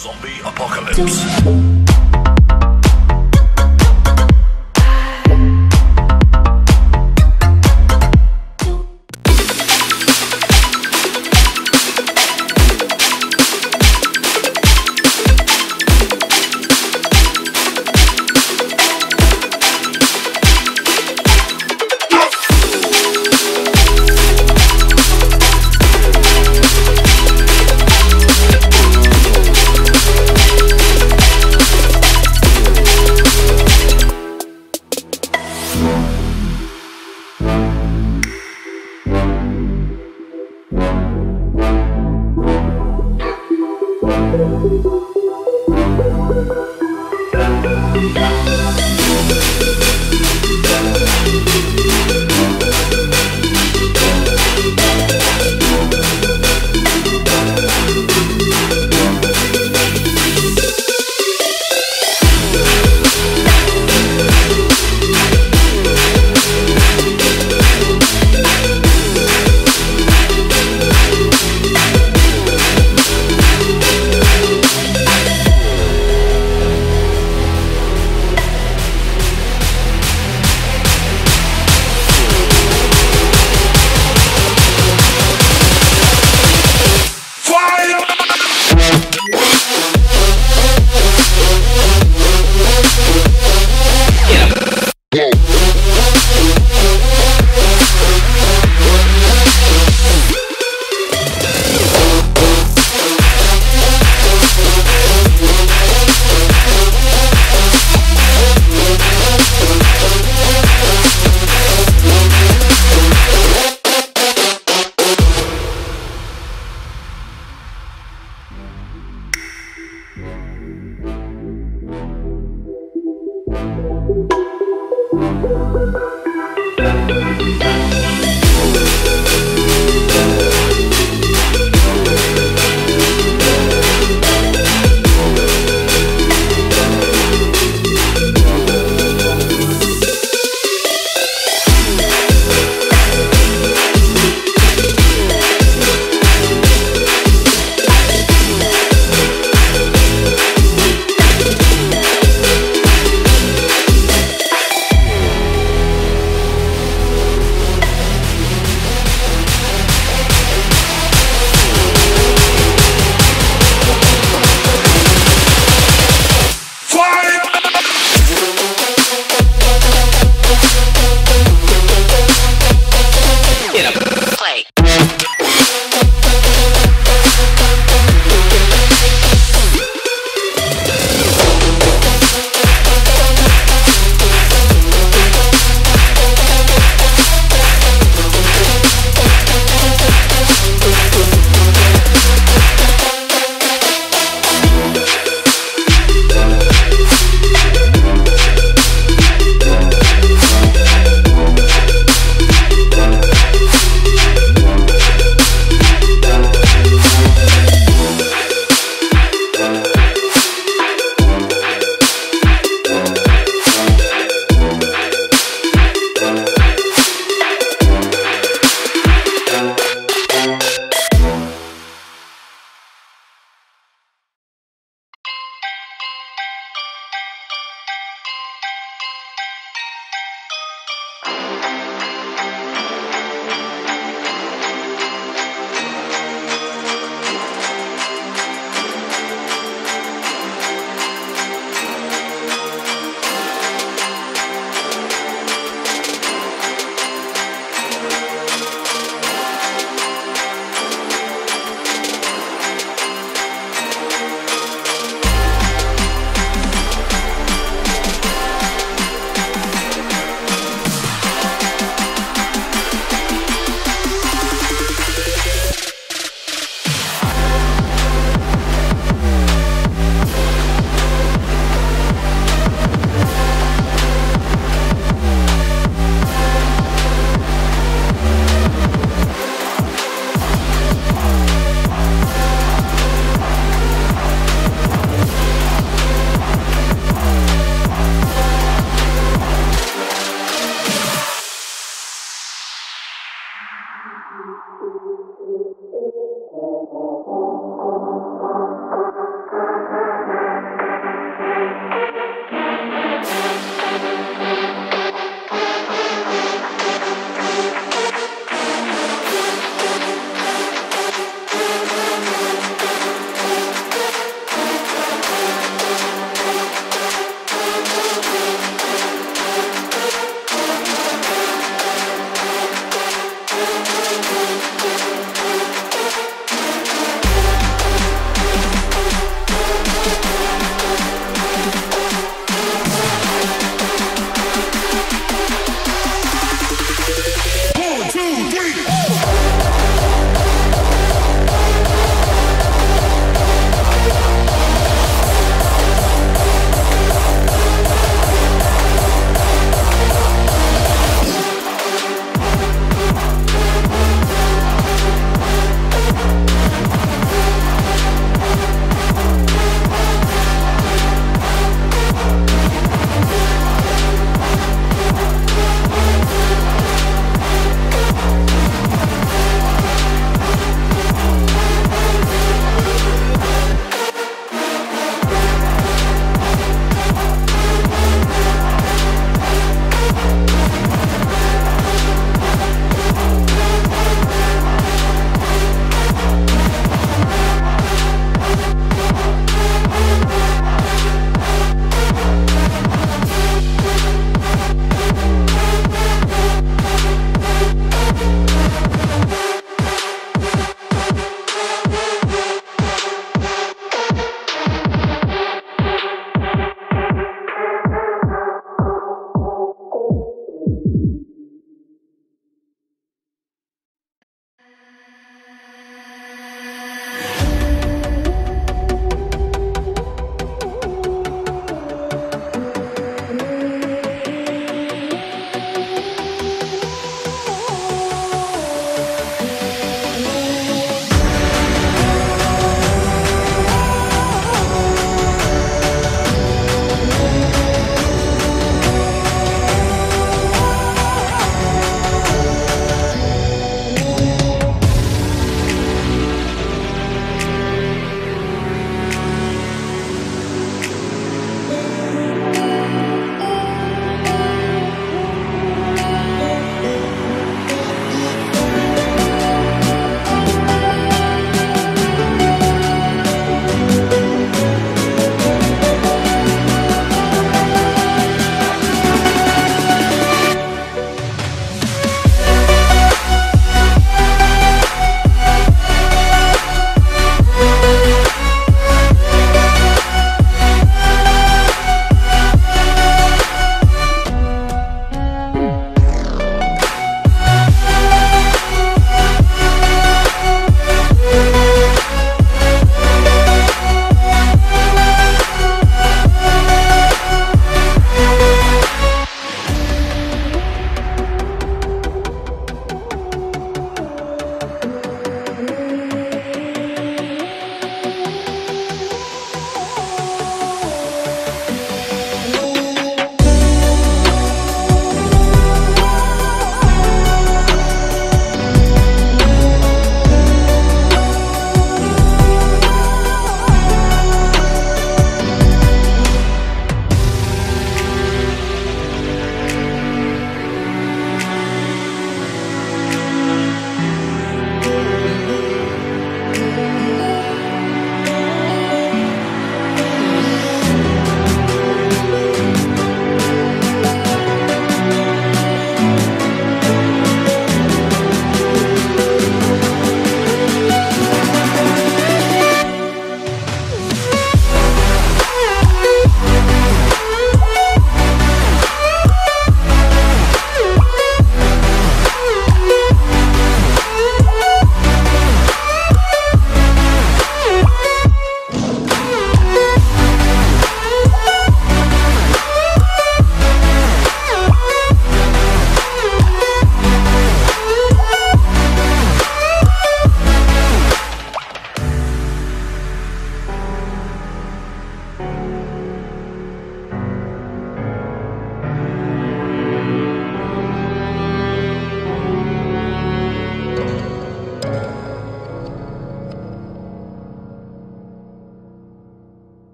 Zombie Apocalypse.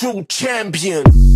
True champion.